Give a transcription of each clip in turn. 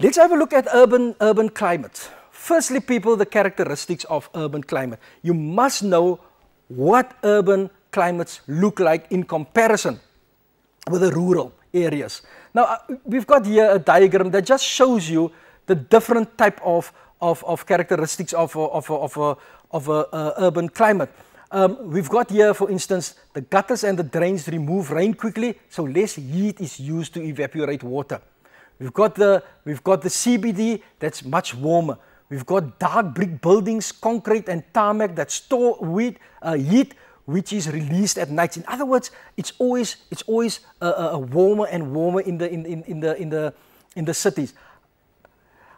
Let's have a look at urban, urban climate. Firstly, people, the characteristics of urban climate. You must know what urban climates look like in comparison with the rural areas. Now, uh, we've got here a diagram that just shows you the different type of, of, of characteristics of, of, of, of, of a, uh, urban climate. Um, we've got here, for instance, the gutters and the drains remove rain quickly, so less heat is used to evaporate water. We've got the, we've got the CBD that's much warmer. We've got dark brick buildings, concrete and tarmac that store heat, uh, heat which is released at night. In other words, it's always, it's always uh, uh, warmer and warmer in the, in, in, in, the, in, the, in the cities.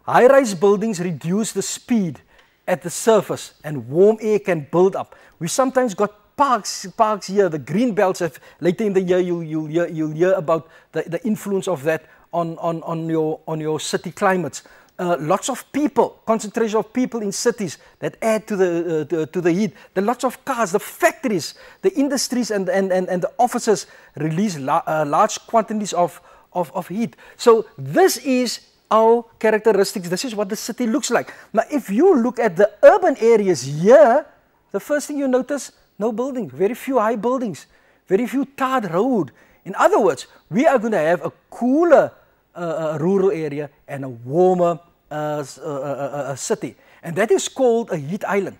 High-rise buildings reduce the speed at the surface and warm air can build up. We sometimes got parks, parks here, the green belts. Have, later in the year, you'll, you'll, hear, you'll hear about the, the influence of that on, on, on, your, on your city climates. Uh, lots of people, concentration of people in cities that add to the, uh, to, to, the heat. The lots of cars, the factories, the industries and, and, and, and the offices release la uh, large quantities of, of, of heat. So this is our characteristics. This is what the city looks like. Now, if you look at the urban areas here, the first thing you notice, no buildings, very few high buildings, very few tarred road. In other words, we are going to have a cooler uh, uh, rural area and a warmer uh, uh, uh, city. And that is called a heat island.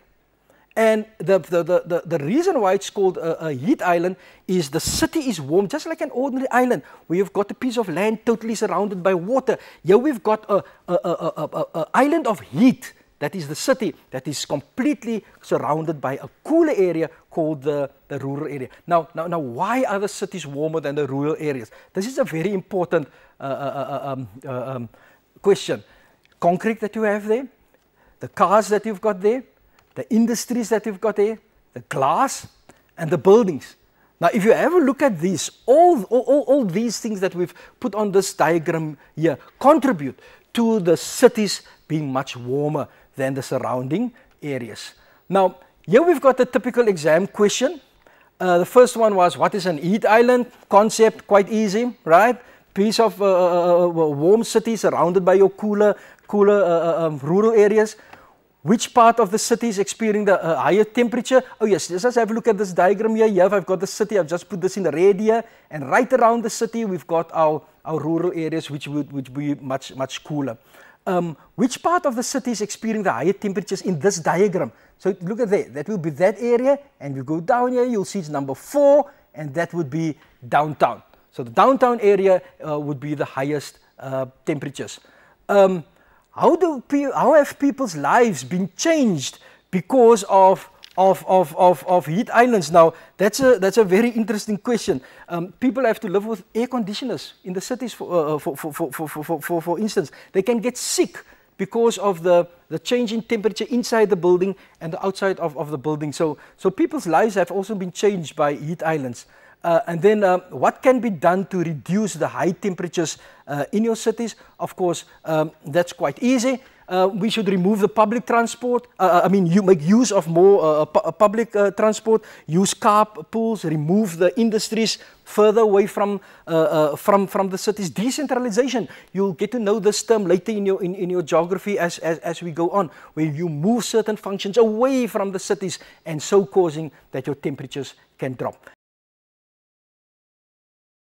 And the, the, the, the, reason why it's called a, a, heat island is the city is warm, just like an ordinary island. We've got a piece of land totally surrounded by water. Here we've got a, a, a, a island of heat, that is the city, that is completely surrounded by a cooler area called the, the rural area. Now, now, now, why are the cities warmer than the rural areas? This is a very important uh, uh, uh um, uh, um, question. Concrete that you have there, the cars that you've got there, the industries that you've got there, the glass, and the buildings. Now, if you ever look at these, all, all, all these things that we've put on this diagram here contribute to the cities being much warmer than the surrounding areas. Now, here we've got the typical exam question. Uh, the first one was, what is an heat island? Concept, quite easy, right? Piece of uh, uh, uh warm city surrounded by your cooler, cooler uh, uh, um, rural areas. Which part of the city is experiencing the uh, higher temperature? Oh yes, just have a look at this diagram here. Here I've got the city, I've just put this in the red here. And right around the city, we've got our, our rural areas, which would, would be much, much cooler. Um, which part of the city is experiencing the higher temperatures in this diagram? So look at that, that will be that area. And you go down here, you'll see it's number four, and that would be downtown. So the downtown area uh, would be the highest uh, temperatures. Um, how, do how have people's lives been changed because of, of, of, of, of heat islands? Now, that's a, that's a very interesting question. Um, people have to live with air conditioners in the cities, for, uh, for, for, for, for, for, for, for instance. They can get sick because of the, the change in temperature inside the building and the outside of, of the building. So, so people's lives have also been changed by heat islands. Uh, and then uh, what can be done to reduce the high temperatures uh, in your cities? Of course, um, that's quite easy. Uh, we should remove the public transport. Uh, uh, I mean, you make use of more pu public transport, use car pools, remove the industries further away from, from, from the cities. Decentralization, you'll get to know this term later in your, in, in your geography as, as, as we go on, where you move certain functions away from the cities and so causing that your temperatures can drop.